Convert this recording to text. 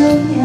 love you.